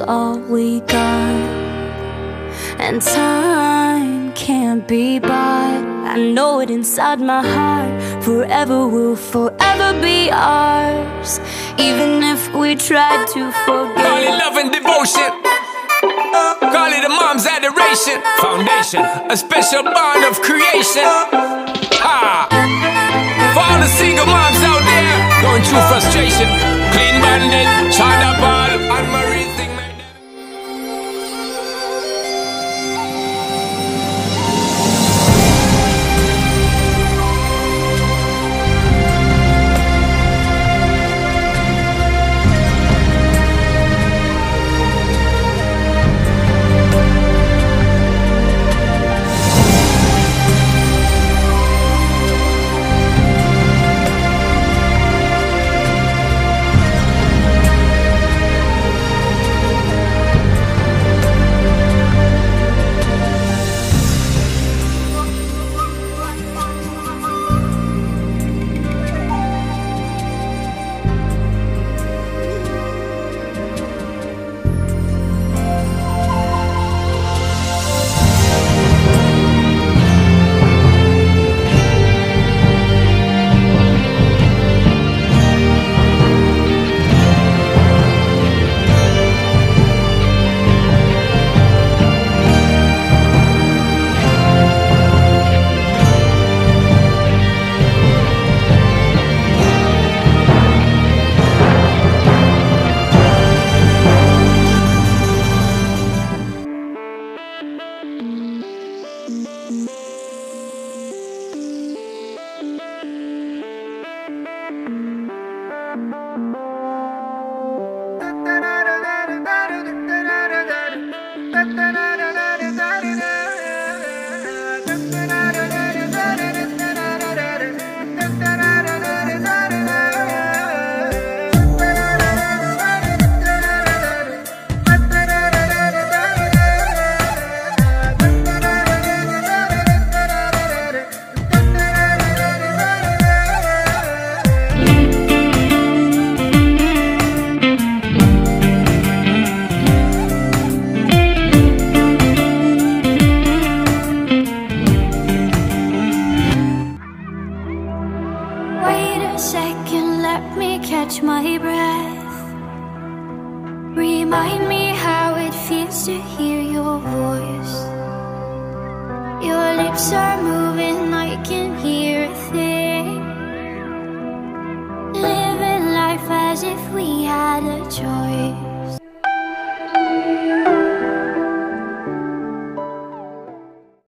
all we got. And time can't be bought. I know it inside my heart. Forever will forever be ours. Even if we try to forget. Call it love and devotion. Call it a mom's adoration. Foundation, a special bond of creation. Ah. For all the single moms out there going through frustration. Clean bandit, China ball, Wait second, let me catch my breath. Remind me how it feels